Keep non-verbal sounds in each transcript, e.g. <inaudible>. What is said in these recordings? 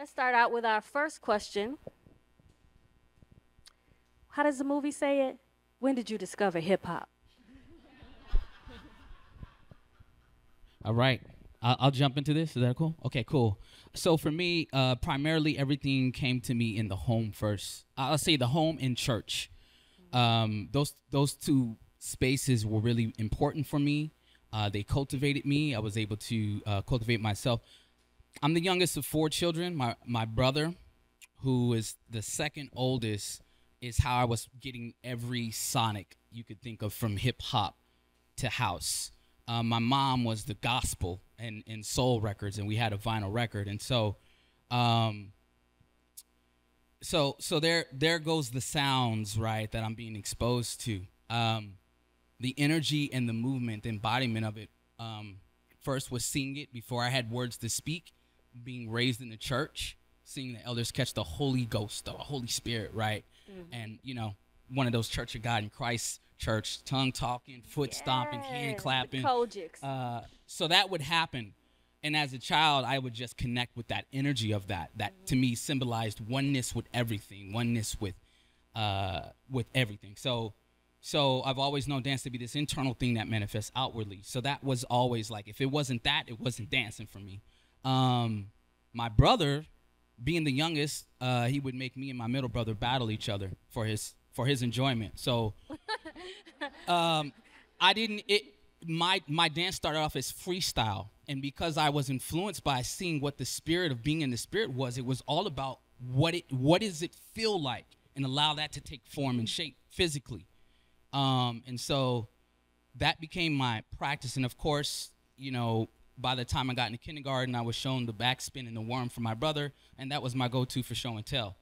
Let's start out with our first question. How does the movie say it? When did you discover hip hop? All right. I'll, jump into this. Is that cool? Okay, cool. So for me, uh, primarily everything came to me in the home first. I'll say the home and church. Um, those those two spaces were really important for me. Uh, they cultivated me. I was able to uh, cultivate myself. I'm the youngest of four children. My my brother, who is the second oldest, is how I was getting every sonic you could think of from hip hop to house. Uh, my mom was the gospel and, and soul records, and we had a vinyl record, and so, um, so so there there goes the sounds right that I'm being exposed to. Um, the energy and the movement, the embodiment of it. Um, first was seeing it before I had words to speak, being raised in the church, seeing the elders catch the Holy Ghost, the Holy Spirit, right? Mm-hmm. And you know, one of those Church of God in Christ church, tongue talking, foot yes. stomping, hand clapping. Uh, so that would happen. And as a child, I would just connect with that energy of that. That mm-hmm. to me symbolized oneness with everything, oneness with uh, with everything. So so I've always known dance to be this internal thing that manifests outwardly. So that was always like if it wasn't that, it wasn't dancing for me. Um, my brother, being the youngest, uh, he would make me and my middle brother battle each other for his for his enjoyment. So <laughs> um, I didn't it my my dance started off as freestyle and because I was influenced by seeing what the spirit of being in the spirit was, it was all about what it what does it feel like and allow that to take form and shape physically. Um, and so that became my practice. And of course, you know, by the time I got into kindergarten, I was shown the backspin and the worm from my brother, and that was my go-to for show and tell.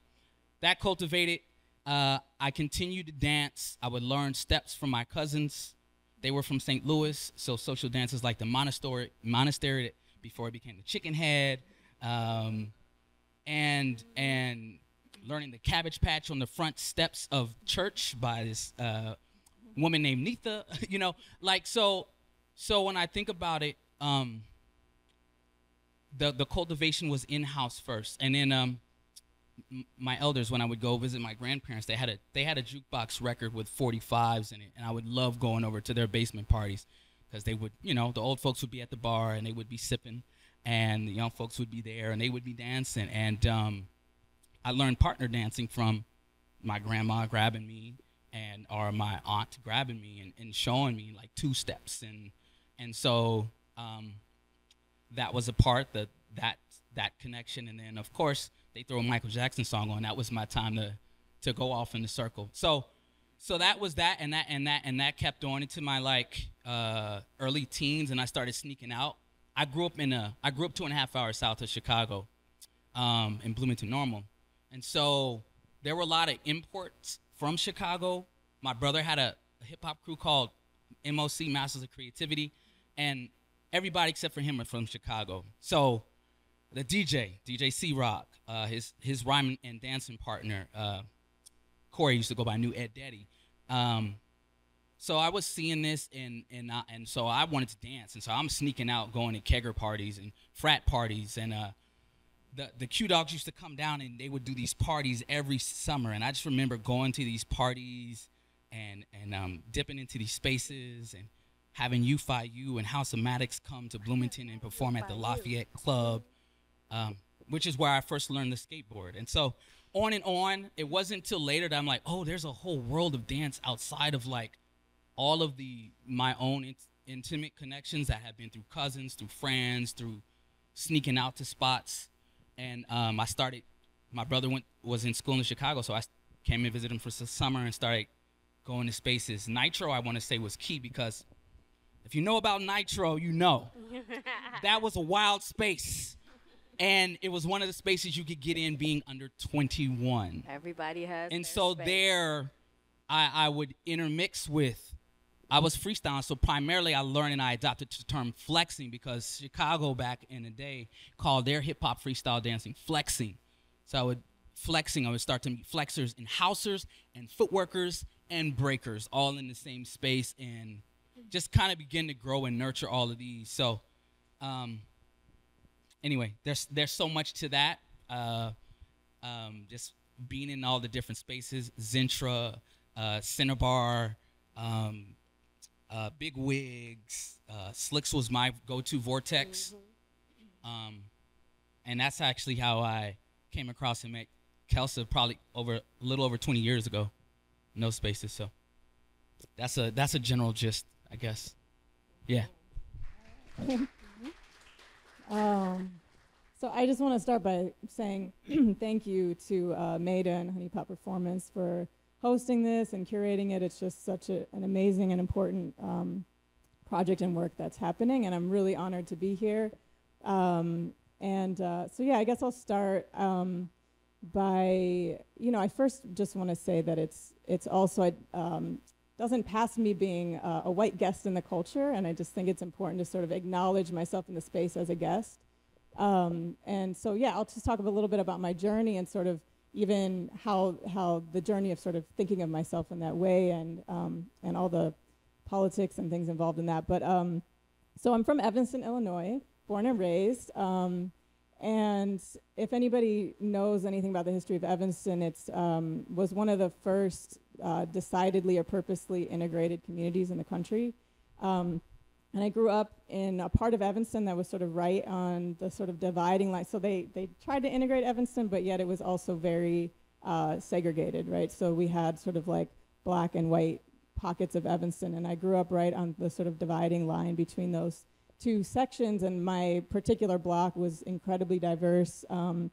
That cultivated uh, I continued to dance. I would learn steps from my cousins. They were from St. Louis, so social dances like the monastery, monastery before it became the chicken head, um, and and learning the cabbage patch on the front steps of church by this uh, woman named Nitha. <laughs> you know, like so. So when I think about it, um, the the cultivation was in house first, and then um, my elders when I would go visit my grandparents, they had a they had a jukebox record with 45s in it, and I would love going over to their basement parties because they would, you know, the old folks would be at the bar and they would be sipping, and the young folks would be there and they would be dancing, and um, I learned partner dancing from my grandma grabbing me and or my aunt grabbing me and, and showing me like two steps. And and so um, that was a part that that that connection and then of course they throw a Michael Jackson song on. That was my time to to go off in the circle. So so that was that and that and that and that kept on into my like uh, early teens and I started sneaking out. I grew up in a I grew up two and a half hours south of Chicago, um, in Bloomington Normal. And so there were a lot of imports from Chicago. My brother had a, a hip hop crew called MOC Masters of Creativity, and everybody except for him are from Chicago. So the DJ, DJ C Rock, uh, his his rhyme and dancing partner, uh, Corey used to go by New Ed Daddy. Um, so I was seeing this, and and uh, and so I wanted to dance, and so I'm sneaking out, going to kegger parties and frat parties, and uh, the the Q Dogs used to come down, and they would do these parties every summer, and I just remember going to these parties, and and um, dipping into these spaces, and having UFIU and House of Maddox come to Bloomington and perform at the Lafayette Club um, which is where I first learned the skateboard. And so on and on, it wasn't until later that I'm like, oh, there's a whole world of dance outside of like all of the my own in- intimate connections that have been through cousins, through friends, through sneaking out to spots. And um, I started. My brother went was in school in Chicago, so I came and visited him for the summer and started going to spaces. Nitro, I want to say, was key because if you know about Nitro, you know. <laughs> That was a wild space. And it was one of the spaces you could get in being under 21 everybody has and so space. there I, I would intermix with i was freestyling so primarily i learned and i adopted the term flexing because chicago back in the day called their hip-hop freestyle dancing flexing. So i would flexing i would start to meet flexers and housers and footworkers and breakers all in the same space and just kind of begin to grow and nurture all of these. So um, anyway, there's there's so much to that. uh, um, just being in all the different spaces, Zentra, uh, Cinnabar, um, uh, Big Wigs, uh, Slicks was my go-to Vortex, um, and that's actually how I came across and met Kelsa probably over a little over 20 years ago. No spaces, so. That's a that's a general gist, I guess. Yeah. <laughs> Um, so I just want to start by saying <clears throat> thank you to uh, Meida and Honey Pot Performance for hosting this and curating it. It's just such a, an amazing and important um, project and work that's happening, and I'm really honored to be here. Um, and uh, so, yeah, I guess I'll start um, by, you know, I first just want to say that it's it's also um, doesn't pass me being uh, a white guest in the culture, and I just think it's important to sort of acknowledge myself in the space as a guest. Um, and so, yeah, I'll just talk a little bit about my journey and sort of even how how the journey of sort of thinking of myself in that way, and um, and all the politics and things involved in that. But um, so I'm from Evanston, Illinois, born and raised. Um, and if anybody knows anything about the history of Evanston, it um, was one of the first uh, decidedly or purposely integrated communities in the country. Um, and I grew up in a part of Evanston that was sort of right on the sort of dividing line. So they, they tried to integrate Evanston, but yet it was also very uh, segregated, right? So we had sort of like black and white pockets of Evanston, and I grew up right on the sort of dividing line between those two sections, and my particular block was incredibly diverse. Um,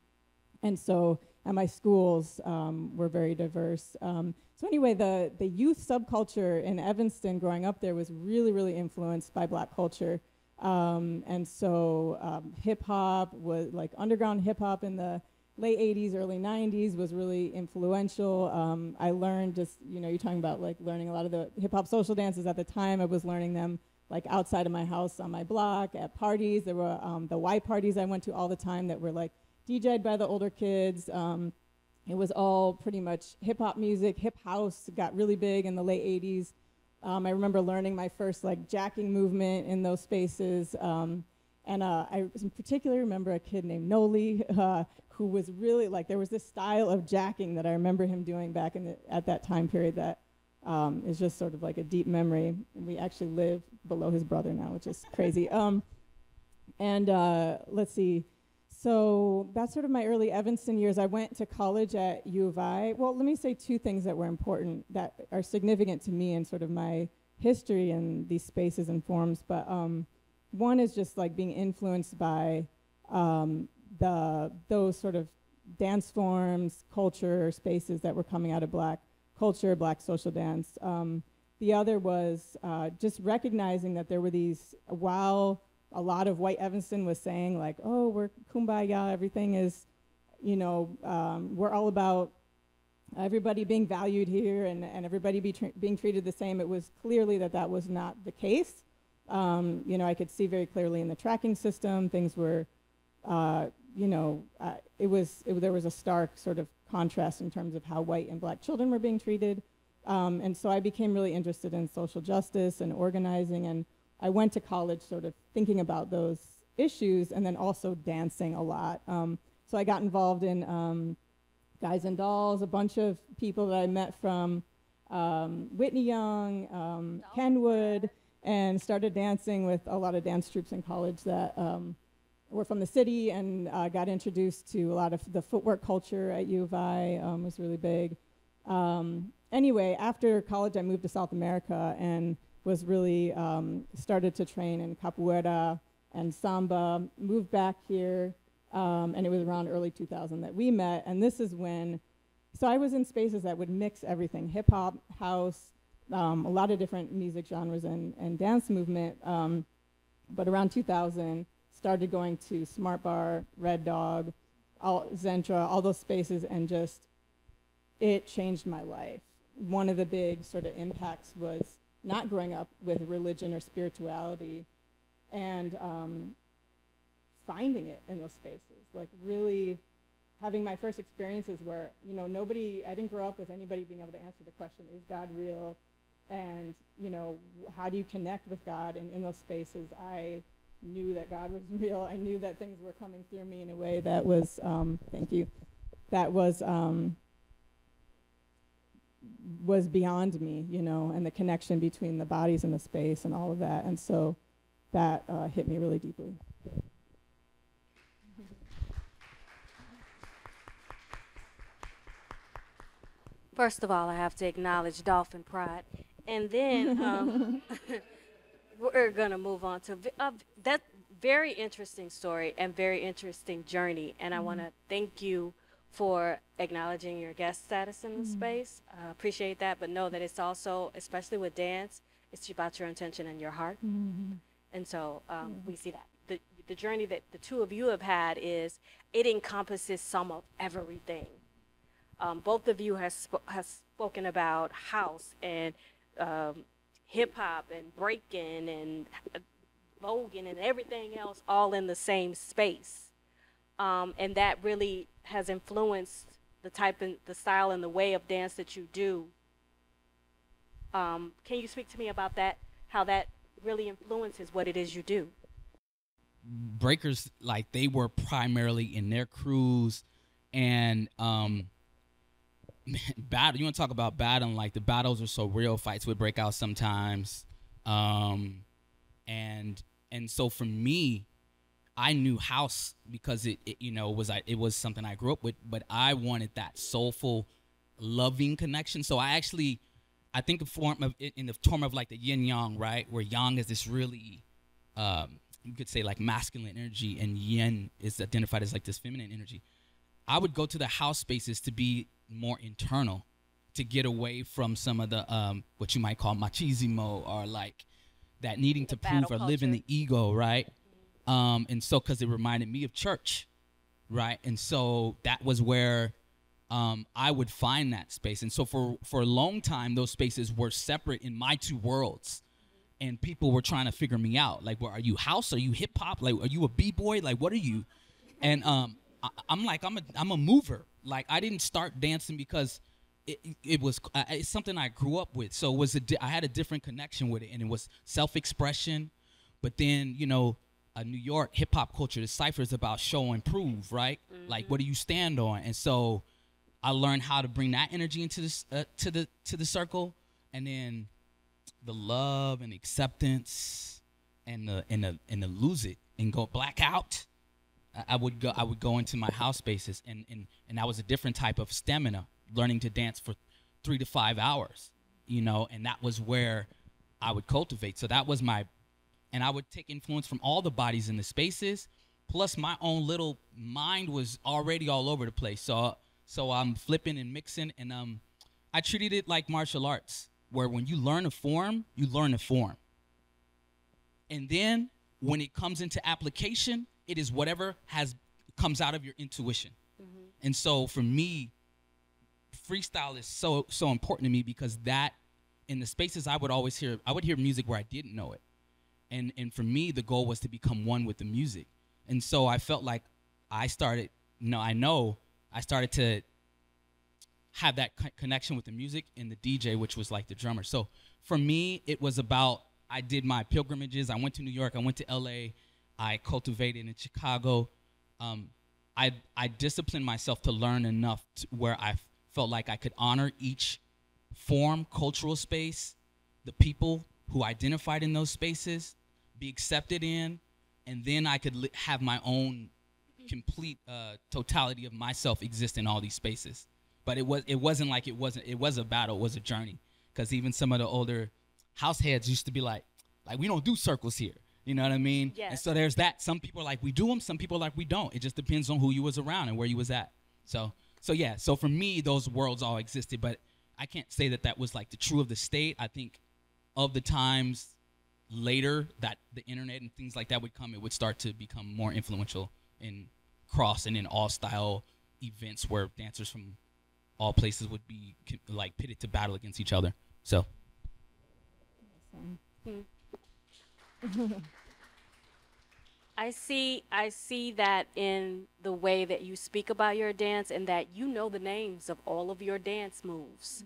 and so, and my schools um, were very diverse. Um, so anyway, the, the youth subculture in Evanston growing up there was really, really influenced by black culture. Um, and so um, hip hop was like underground hip hop in the late 80s, early 90s was really influential. Um, I learned just, you know, you're talking about like learning a lot of the hip hop social dances at the time. I was learning them like outside of my house on my block at parties. There were um, the white parties I went to all the time that were like DJed by the older kids. Um, it was all pretty much hip hop music. Hip house got really big in the late 80s. Um, I remember learning my first like jacking movement in those spaces. Um, and uh, I in particular remember a kid named Noli <laughs> uh, who was really like there was this style of jacking that I remember him doing back in the, at that time period that um, is just sort of like a deep memory. We actually live below his brother now, which is crazy. Um, and uh, let's see. So that's sort of my early Evanston years. I went to college at U of I. Well, let me say two things that were important that are significant to me and sort of my history in these spaces and forms. But um, one is just like being influenced by um, the those sort of dance forms, culture, spaces that were coming out of Black culture, Black social dance. Um, the other was uh, just recognizing that there were these while a lot of white Evanston was saying like, oh, we're kumbaya, everything is, you know, um, we're all about everybody being valued here and, and everybody be being treated the same. It was clearly that that was not the case. Um, you know, I could see very clearly in the tracking system, things were, uh, you know, uh, it was, it, there was a stark sort of contrast in terms of how white and black children were being treated. Um, and so I became really interested in social justice and organizing and I went to college sort of thinking about those issues and then also dancing a lot. Um, so I got involved in um, Guys and Dolls, a bunch of people that I met from um, Whitney Young, um, Kenwood, and started dancing with a lot of dance troupes in college that um, were from the city and uh, got introduced to a lot of the footwork culture at U of I um, was really big. anyway, after college, I moved to South America and was really um, started to train in capoeira and samba, moved back here, um, and it was around early 2000 that we met. And this is when, so I was in spaces that would mix everything hip hop, house, um, a lot of different music genres and, and dance movement. Um, but around 2000, started going to Smart Bar, Red Dog, all, Zentra, all those spaces, and just it changed my life. One of the big sort of impacts was not growing up with religion or spirituality and um, finding it in those spaces like really having my first experiences where you know nobody i didn't grow up with anybody being able to answer the question is god real and you know how do you connect with god and in those spaces i knew that God was <laughs> real. I knew that things were coming through me in a way that was, um, thank you, that was um, was beyond me, you know, and the connection between the bodies and the space and all of that. And so that uh, hit me really deeply. First of all, I have to acknowledge Dolphin Pride. And then <laughs> um, <laughs> we're going to move on to a, that very interesting story and very interesting journey. And I want to thank you for acknowledging your guest status in the space. Uh, appreciate that, but know that it's also, especially with dance, it's about your intention and your heart. And so um, we see that. The, the journey that the two of you have had is it encompasses some of everything. Um, both of you has, sp- has spoken about house and um, hip hop and breaking and uh, voguing and everything else all in the same space. Um, and that really has influenced the type and the style and the way of dance that you do. Um, can you speak to me about that? How that really influences what it is you do? breakers like they were primarily in their crews and um <laughs> battle you want to talk about battling like the battles are so real fights would break out sometimes um and and so for me i knew house because it, it you know was I, it was something i grew up with but i wanted that soulful loving connection. So i actually i think the form of in the term of like the yin yang right? Where yang is this really um you could say like masculine energy and yin is identified as like this feminine energy. I would go to the house spaces to be more internal to get away from some of the um what you might call machismo or like that needing The to prove or live in the ego right um and so because it reminded me of church right and so that was where um, I would find that space. And so for for a long time, those spaces were separate in my two worlds, and people were trying to figure me out. Like, well, are you house? Are you hip hop? Like, are you a b boy? Like, what are you? And um, I, I'm like, I'm a I'm a mover. Like, I didn't start dancing because it, it was uh, it's something I grew up with. So it was a di- I had a different connection with it, and it was self expression. But then you know, uh, New York hip hop culture, the cipher is about show and prove, right? Like, what do you stand on? And so I learned how to bring that energy into this uh, to the to the circle, and then the love and acceptance, and the and the and the lose it and go blackout. I- I would go I would go into my house spaces, and and and that was a different type of stamina, learning to dance for three to five hours, you know, and that was where I would cultivate. So that was my, and I would take influence from all the bodies in the spaces, plus my own little mind was already all over the place. So so I'm flipping and mixing, and um, I treated it like martial arts, where when you learn a form, you learn a form, and then when it comes into application, it is whatever has comes out of your intuition. And so for me, freestyle is so so important to me because that in the spaces I would always hear I would hear music where I didn't know it. And and for me the goal was to become one with the music. And so I felt like I started no I know I started to have that co- connection with the music and the DJ which was like the drummer. So for me it was about I did my pilgrimages. I went to New York, I went to LA, I cultivated in Chicago. Um, I I disciplined myself to learn enough to where I felt like I could honor each form, cultural space, the people who identified in those spaces, be accepted in, and then I could li- have my own complete uh, totality of myself exist in all these spaces. But it was it wasn't like it wasn't it was a battle, it was a journey. Because even some of the older house heads used to be like, like we don't do circles here. You know what I mean? And so there's that. Some people are like we do them. Some people are like we don't. It just depends on who you was around and where you was at. So so yeah. So for me, those worlds all existed, but I can't say that that was like the true of the state. I think of the times later that the internet and things like that would come, it would start to become more influential in cross and in all style events where dancers from all places would be like pitted to battle against each other. So <laughs> I see I see that in the way that you speak about your dance and that you know the names of all of your dance moves.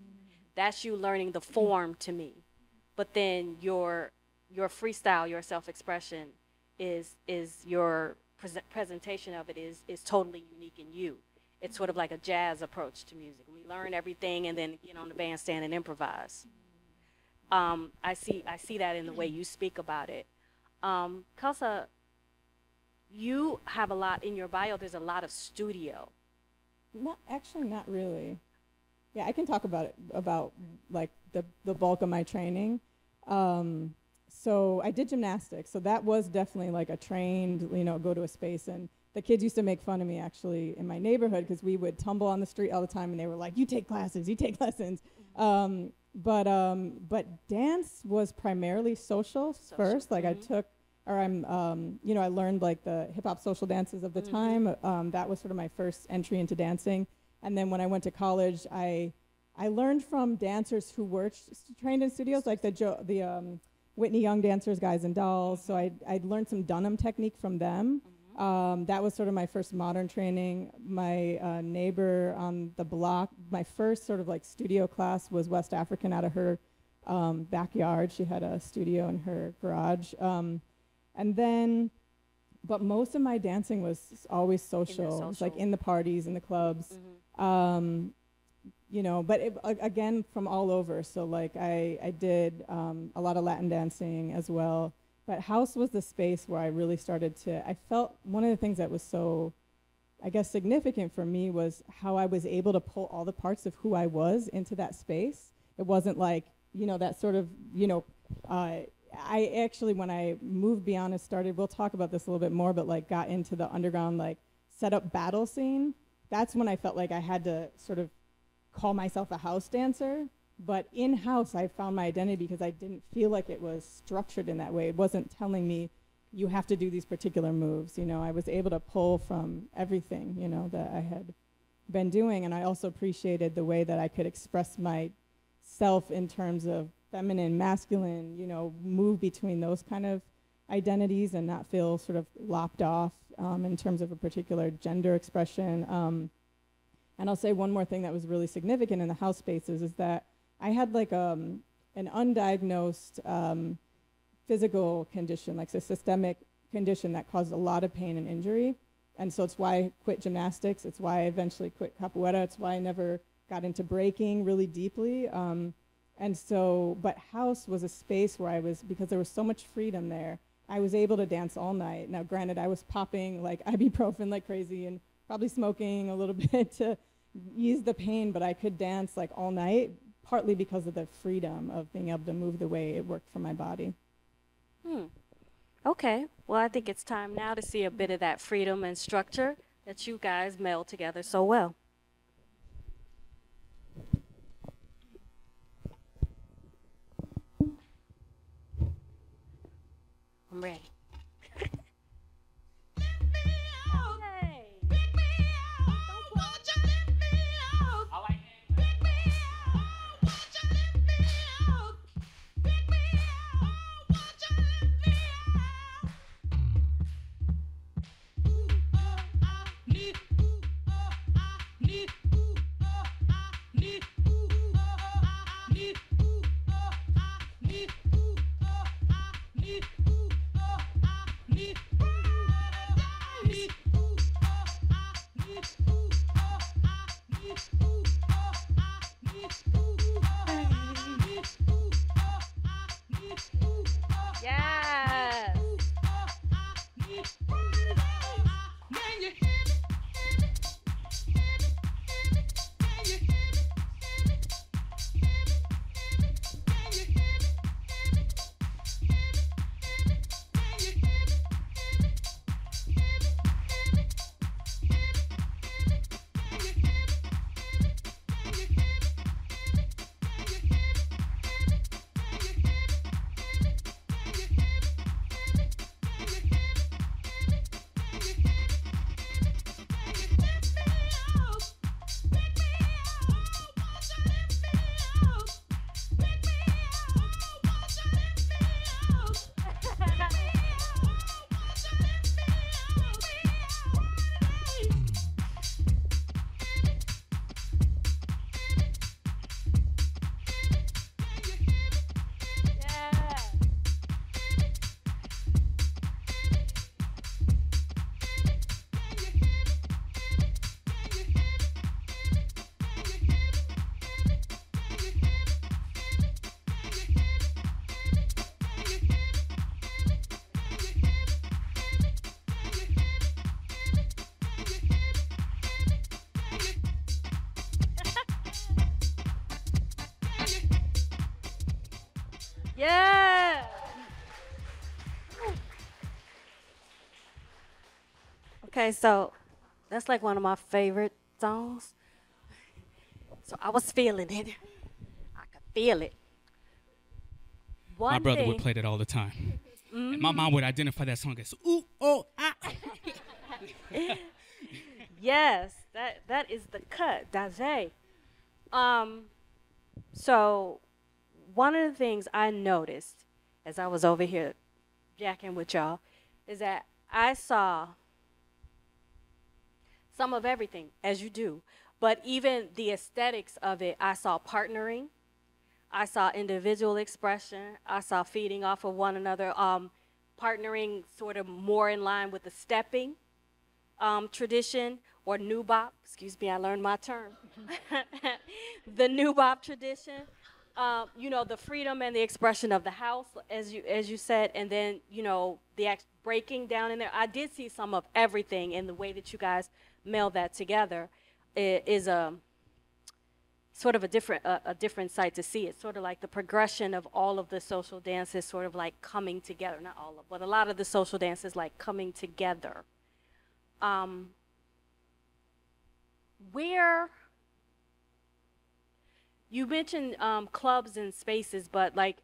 That's you learning the form to me. But then your your freestyle, your self-expression is is your pres- presentation of it is is totally unique in you. It's sort of like a jazz approach to music. We learn everything and then get on the bandstand and improvise. Um, I see I see that in the way you speak about it. Um, Kelsey, you have a lot in your bio. There's a lot of studio. Not actually, not really. Yeah, I can talk about it about like the the bulk of my training. Um, so I did gymnastics, so that was definitely like a trained, you know, go to a space. And the kids used to make fun of me actually in my neighborhood because we would tumble on the street all the time, and they were like, "You take classes, you take <laughs> lessons." Um, but um, but dance was primarily social, Social, first. Like I mhm. took, or I'm, um, you know, I learned like the hip hop social dances of the Mhm. time. Um, that was sort of my first entry into dancing. And then when I went to college, I I learned from dancers who were trained in studios, like the jo- the um, Whitney Young dancers, Guys and Dolls. So I I learned some Dunham technique from them. Um, that was sort of my first modern training. My uh, neighbor on the block, my first sort of like studio class was West African out of her um, backyard. She had a studio in her garage. Um, and then, but most of my dancing was always social. It was like in the parties, in the clubs. Mhm. Um, you know, but it, again, from all over. So like I, I did um, a lot of Latin dancing as well. But house was the space where I really started to. I felt one of the things that was so, I guess, significant for me was how I was able to pull all the parts of who I was into that space. It wasn't like you know that sort of you know. Uh, I actually, when I moved beyond and started, we'll talk about this a little bit more, but like got into the underground like set up battle scene. That's when I felt like I had to sort of call myself a house dancer. But in house, I found my identity because I didn't feel like it was structured in that way. It wasn't telling me you have to do these particular moves. You know, I was able to pull from everything, you know, that I had been doing. And I also appreciated the way that I could express myself in terms of feminine, masculine, you know, move between those kind of identities and not feel sort of lopped off um, in terms of a particular gender expression. Um, and I'll say one more thing that was really significant in the house spaces is that I had like um, an undiagnosed um, physical condition, like a systemic condition that caused a lot of pain and injury. And so it's why I quit gymnastics. It's why I eventually quit capoeira. It's why I never got into breaking really deeply. Um, and so, but house was a space where I was, because there was so much freedom there, I was able to dance all night. Now, granted, I was popping like <laughs> ibuprofen like crazy and probably smoking a little <laughs> bit to ease the pain, but I could dance like all night, partly because of the freedom of being able to move the way it worked for my body. Hmm. Okay. Well, I think it's time now to see a bit of that freedom and structure that you guys meld together so well. I'm ready. Okay, so that's like one of my favorite songs. So I was feeling it. I could feel it. One my brother thing, would play that all the time. And my mom would identify that song as ooh, oh, ah. <laughs> Yes, that that is the cut, Daze. Um, so one of the things I noticed as I was over here jacking with y'all is that I saw some of everything, as you do, but even the aesthetics of it, I saw partnering. I saw individual expression. I saw feeding off of one another, um, partnering sort of more in line with the stepping um, tradition or new bop. Excuse me, I learned my term. <laughs> the new bop tradition. Um, you know, the freedom and the expression of the house, as you as you said, and then you know the breaking down in there. I did see some of everything, in the way that you guys meld that together is a sort of a different a, a different sight to see. It's sort of like the progression of all of the social dances, sort of like coming together. Not all of, but a lot of the social dances like coming together. Um, where you mentioned um, clubs and spaces, but like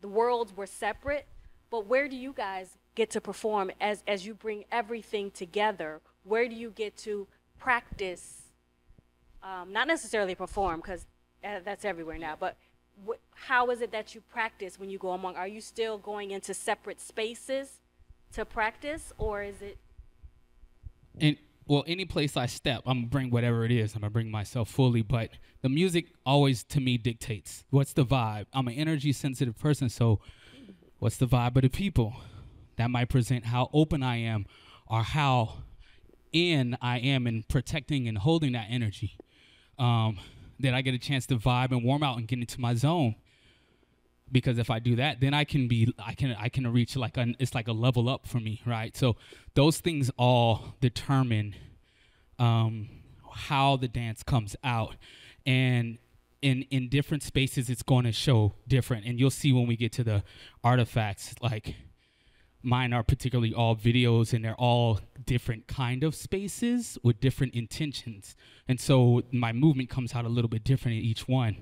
the worlds were separate. But where do you guys get to perform as as you bring everything together? Where do you get to practice? Um, not necessarily perform, because uh, that's everywhere now. But how is it that you practice when you go among? Are you still going into separate spaces to practice, or is it? and well, any place I step, I'm gonna bring whatever it is. I'm gonna bring myself fully, but the music always to me dictates what's the vibe. I'm an energy sensitive person, so what's the vibe of the people? That might present how open I am, or how in I am in protecting and holding that energy. Um, that I get a chance to vibe and warm out and get into my zone because if I do that, then I can be I can I can reach like a it's like a level up for me, right? So those things all determine um, how the dance comes out, and in in different spaces, it's going to show different. And you'll see when we get to the artifacts, like mine are particularly all videos and they're all different kind of spaces with different intentions. And so my movement comes out a little bit different in each one.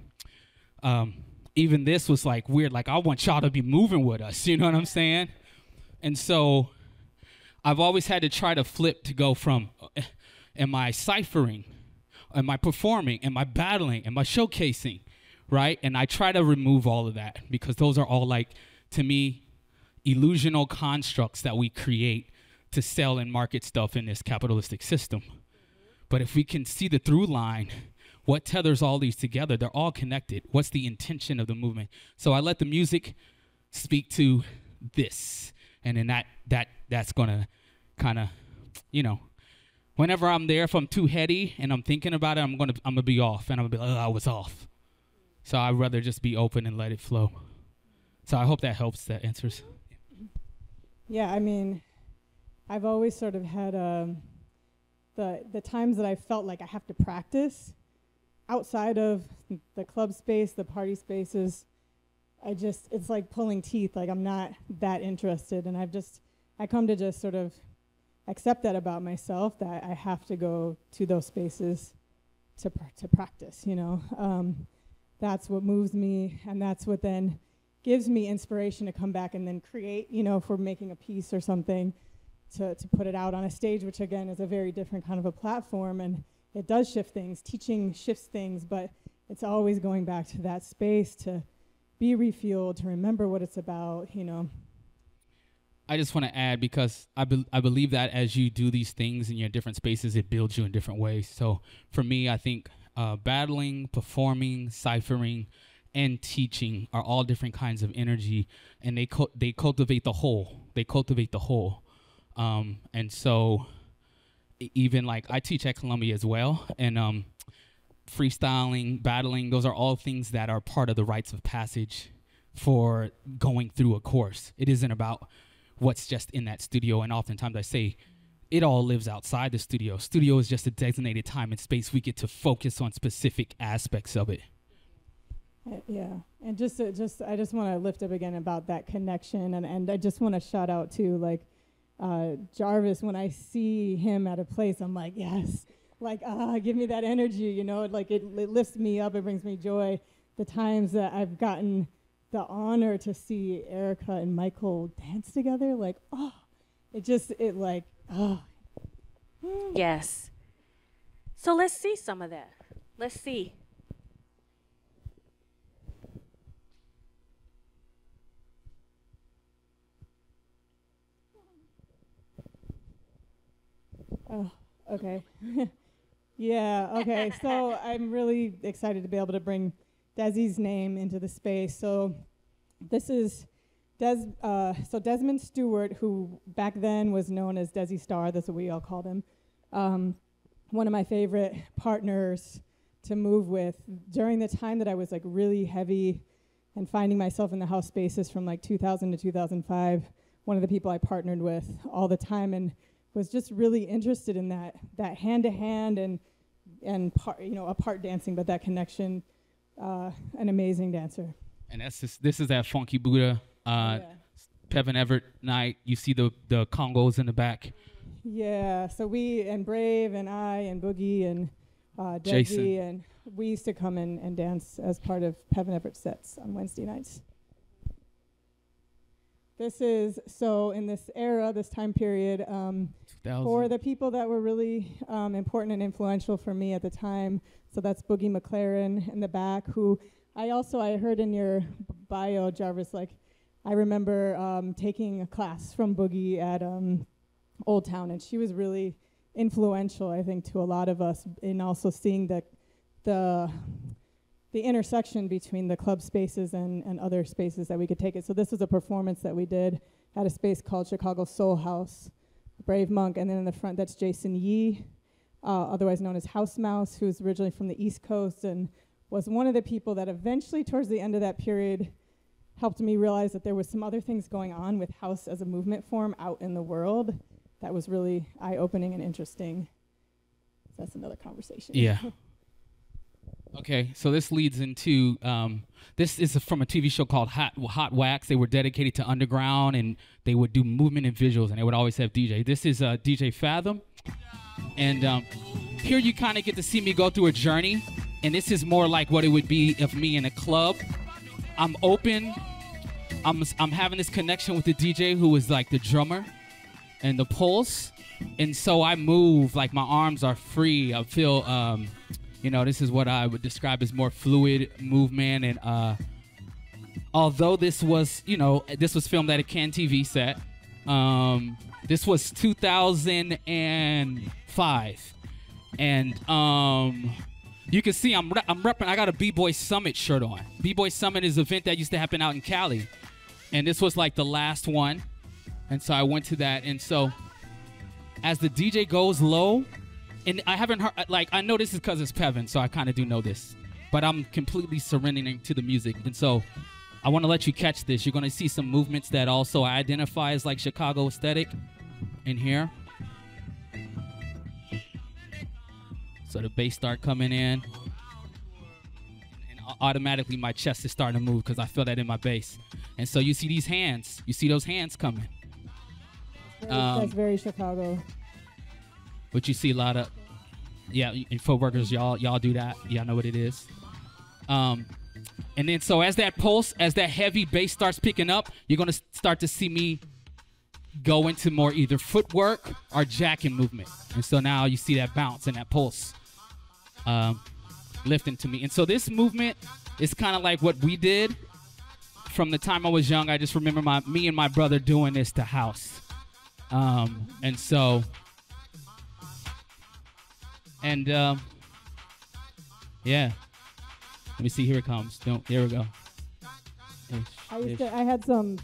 Um, even this was like weird. Like i want y'all to be moving with us you know what i'm saying? And so i've always had to try to flip to go from uh, am i ciphering? Am i performing? Am i battling? Am i showcasing? Right? And i try to remove all of that because those are all like to me illusional constructs that we create to sell and market stuff in this capitalistic system. But if we can see the through line, what tethers all these together, they're all connected. What's the intention of the movement? So I let the music speak to this. And then that that that's gonna kind of, you know, whenever I'm there, if I'm too heady and I'm thinking about it, I'm gonna I'm gonna be off and I'm gonna be like, oh, I was off. So I'd rather just be open and let it flow. So I hope that helps. That answers. Yeah, I mean, I've always sort of had um, the the times that I felt like I have to practice outside of the club space, the party spaces. I just it's like pulling teeth. Like I'm not that interested, and I've just I come to just sort of accept that about myself that I have to go to those spaces to pr- to practice. You know, um, that's what moves me, and that's what then gives me inspiration to come back and then create, you know, if we're making a piece or something, to, to put it out on a stage, which again is a very different kind of a platform. And it does shift things. Teaching shifts things, but it's always going back to that space to be refueled, to remember what it's about, you know. I just want to add because I, be- I believe that as you do these things in your different spaces, it builds you in different ways. So for me, I think uh, battling, performing, ciphering, and teaching are all different kinds of energy, and they cu- they cultivate the whole. They cultivate the whole, um, and so even like I teach at Columbia as well, and um, freestyling, battling, those are all things that are part of the rites of passage for going through a course. It isn't about what's just in that studio, and oftentimes I say it all lives outside the studio. Studio is just a designated time and space we get to focus on specific aspects of it. Uh, yeah, and just uh, just I just want to lift up again about that connection, and and I just want to shout out to like uh, Jarvis. When I see him at a place, I'm like, yes, like ah, give me that energy, you know, like it, it lifts me up, it brings me joy. The times that I've gotten the honor to see Erica and Michael dance together, like oh, it just it like oh. Yes. So let's see some of that. Let's see. Oh, okay. <laughs> yeah, okay. so <laughs> I'm really excited to be able to bring Desi's name into the space. So this is Des, uh, so Desmond Stewart, who back then was known as Desi Star, that's what we all called him. Um, one of my favorite partners to move with during the time that I was like really heavy and finding myself in the house spaces from like 2000 to 2005. One of the people I partnered with all the time and was just really interested in that that hand to hand and and part you know apart dancing, but that connection. Uh, an amazing dancer. And that's just, this is that funky Buddha, uh, yeah. Pevin Everett night. You see the the congas in the back. Yeah, so we and Brave and I and Boogie and uh, Jason. And we used to come in and dance as part of Pevin Everett sets on Wednesday nights. This is so in this era, this time period, um, 2000. for the people that were really um, important and influential for me at the time. So that's Boogie McLaren in the back, who I also I heard in your bio, Jarvis. Like, I remember um, taking a class from Boogie at um, Old Town, and she was really influential, I think, to a lot of us in also seeing the the the intersection between the club spaces and, and other spaces that we could take it. So this was a performance that we did at a space called Chicago Soul House, Bravemonk, and then in the front that's Jason Yee, uh, otherwise known as House Mouse, who's originally from the East Coast and was one of the people that eventually, towards the end of that period, helped me realize that there was some other things going on with house as a movement form out in the world that was really eye-opening and interesting. That's another conversation. Yeah. <laughs> Okay, so this leads into um, this is from a TV show called Hot Hot Wax. They were dedicated to underground, and they would do movement and visuals, and they would always have DJ. This is uh, DJ Fathom, and um, here you kind of get to see me go through a journey, and this is more like what it would be of me in a club. I'm open. I'm I'm having this connection with the DJ who is like the drummer, and the pulse, and so I move like my arms are free. I feel. Um, you know, this is what I would describe as more fluid movement. And uh, although this was, you know, this was filmed at a CAN TV set, um, this was 2005. And um, you can see I'm, re- I'm repping, I got a B-Boy Summit shirt on. B-Boy Summit is an event that used to happen out in Cali. And this was like the last one. And so I went to that. And so as the DJ goes low, and I haven't heard like I know this is because it's Pevin, so I kind of do know this, but I'm completely surrendering to the music, and so I want to let you catch this. You're gonna see some movements that also I identify as like Chicago aesthetic in here. So the bass start coming in, and automatically my chest is starting to move because I feel that in my bass, and so you see these hands, you see those hands coming. Um, that's very Chicago. But you see a lot of yeah, foot workers, y'all y'all do that. Y'all know what it is. Um, and then so as that pulse, as that heavy bass starts picking up, you're gonna start to see me go into more either footwork or jacking movement. And so now you see that bounce and that pulse um, lifting to me. And so this movement is kind of like what we did from the time I was young. I just remember my me and my brother doing this to house. Um, and so and um, yeah. Let me see. Here it comes. Don't. Here we go. Ish, I used to, I had some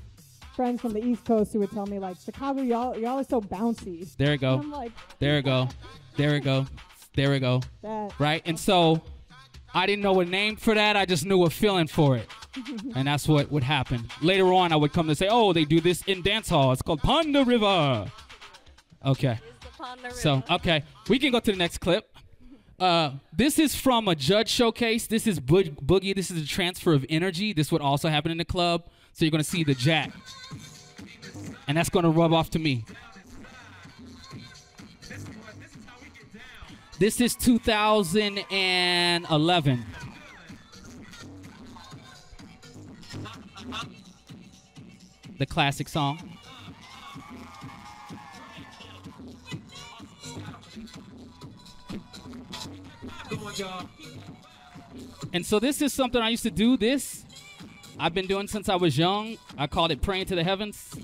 friends from the East Coast who would tell me like Chicago, y'all y'all are so bouncy. There we go. I'm like There we go. There we go. There we go. that. Right. And so, I didn't know a name for that. I just knew a feeling for it, <laughs> and that's what would happen. Later on, I would come to say, "Oh, they do this in dance hall. It's called Pon de River." Okay. Is the Pond the So okay, we can go to the next clip. Uh, this is from a judge showcase. This is Bo- Boogie. This is a transfer of energy. This would also happen in the club. So you're gonna see the jack, and that's gonna rub off to me. This is 2011. The classic song. And so this is something I used to do. This I've been doing since I was young. I called it praying to the heavens.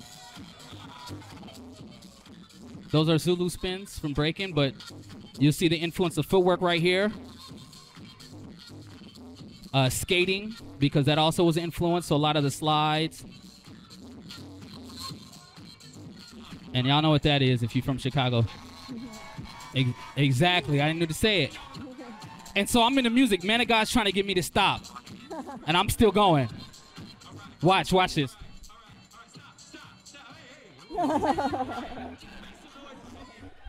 Those are Zulu spins from breaking, but you'll see the influence of footwork right here. Uh, skating, because that also was an influence. So a lot of the slides. And y'all know what that is if you're from Chicago. Ex- exactly. I didn't need to say it. And so I'm in the music. Man of God's trying to get me to stop. And I'm still going. Watch, watch this. <laughs>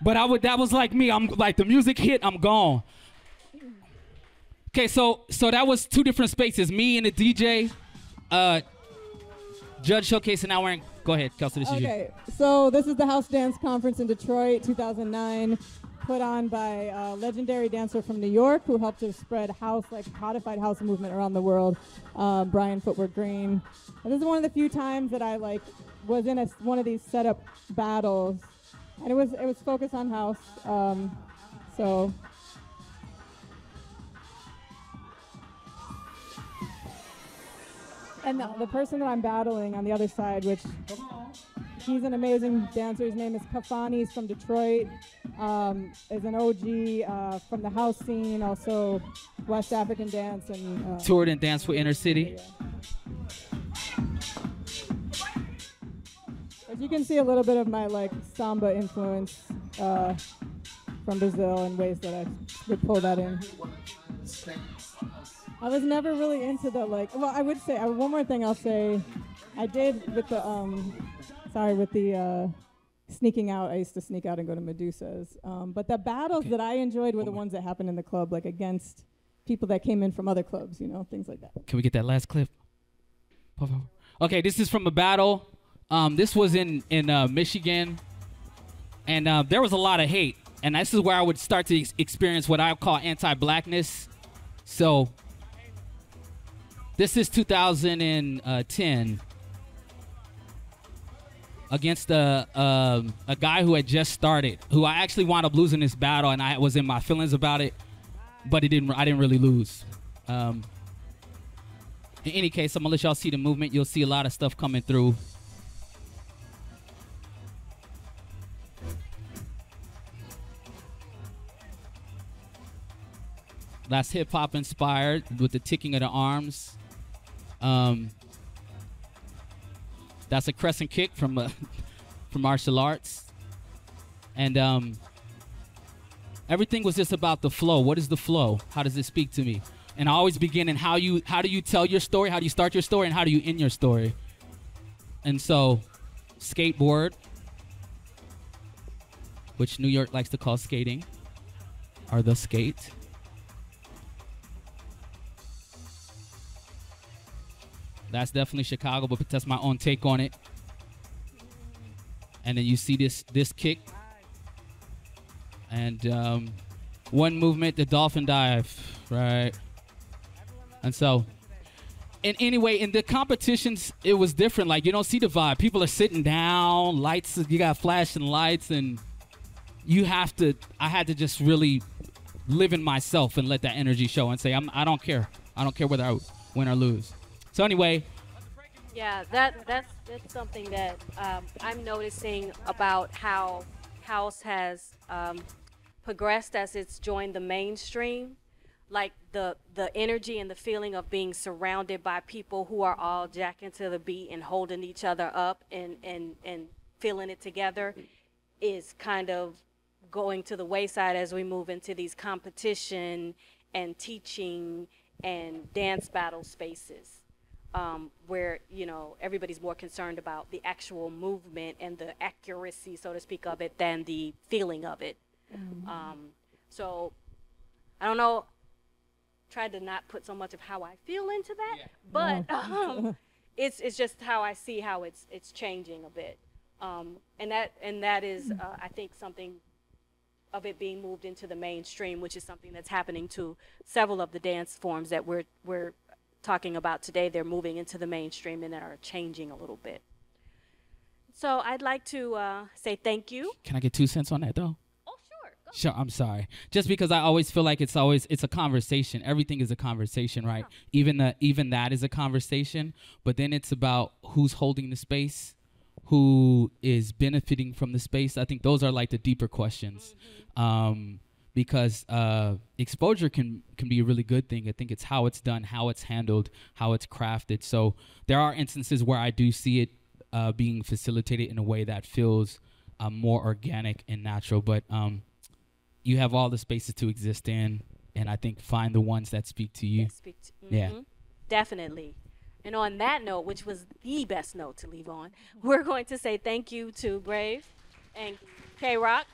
but I would that was like me. I'm like the music hit, I'm gone. Okay, so so that was two different spaces. Me and the DJ, uh Judge Showcase and now we're in go ahead, Kelsey, this is you. Okay, so this is the House Dance Conference in Detroit, 2009, put on by a legendary dancer from New York who helped to spread house, like codified house movement around the world, uh, Brian Footwork Green. And this is one of the few times that I like was in a, one of these setup battles, and it was it was focused on house. Um, so And the, the person that I'm battling on the other side, which he's an amazing dancer. His name is Kafani. He's from Detroit. Um, is an OG uh, from the house scene, also West African dance and uh, Toured and danced with Inner City. But you can see a little bit of my like samba influence uh, from Brazil in ways that I would pull that in. I was never really into the like. Well, I would say uh, one more thing. I'll say, I did with the um, sorry with the uh, sneaking out. I used to sneak out and go to Medusa's. Um, but the battles that I enjoyed were the ones that happened in the club, like against people that came in from other clubs. You know, things like that. Can we get that last clip? Okay, this is from a battle. Um, this was in in uh, Michigan, and uh, there was a lot of hate, and this is where I would start to ex- experience what I call anti-blackness. So, this is 2010 against a um, a guy who had just started, who I actually wound up losing this battle, and I was in my feelings about it, but it didn't. I didn't really lose. Um, in any case, I'm gonna let y'all see the movement. You'll see a lot of stuff coming through. That's hip hop inspired with the ticking of the arms. Um, that's a crescent kick from uh, <laughs> from martial arts, and um, everything was just about the flow. What is the flow? How does it speak to me? And I always begin in how you how do you tell your story? How do you start your story? And how do you end your story? And so, skateboard, which New York likes to call skating, are the skate. That's definitely Chicago, but that's my own take on it. And then you see this this kick, and um, one movement, the dolphin dive, right? And so, and anyway, in the competitions, it was different. Like you don't see the vibe. People are sitting down, lights. You got flashing lights, and you have to. I had to just really live in myself and let that energy show and say, I'm, I don't care. I don't care whether I win or lose. So anyway, Yeah, that that's that's something that um, I'm noticing about how house has um, progressed as it's joined the mainstream. Like the the energy and the feeling of being surrounded by people who are all jacking to the beat and holding each other up and and and feeling it together is kind of going to the wayside as we move into these competition and teaching and dance battle spaces um, where you know everybody's more concerned about the actual movement and the accuracy, so to speak, of it than the feeling of it. Um, so I don't know. Tried to not put so much of how I feel into that, but <laughs> <laughs> um, it's it's just how I see how it's it's changing a bit, um, and that and that is uh, I think something of it being moved into the mainstream, which is something that's happening to several of the dance forms that we're we're talking about today. They're moving into the mainstream and are changing a little bit. So I'd like to uh, say thank you. Can I get two cents on that though? Oh, sure. Go. Sure, I'm sorry. Just because I always feel like it's always it's a conversation. Everything is a conversation, right? Even the even that is a conversation, but then it's about who's holding the space, who is benefiting from the space. I think those are like the deeper questions. Um because uh, exposure can can be a really good thing. I think it's how it's done, how it's handled, how it's crafted. So there are instances where I do see it uh, being facilitated in a way that feels uh, more organic and natural. But um, you have all the spaces to exist in, and I think find the ones that speak to you. Speak to- Yeah. mhm. Definitely. And on that note, which was the best note to leave on, <laughs> we're going to say thank you to Brave and K Rock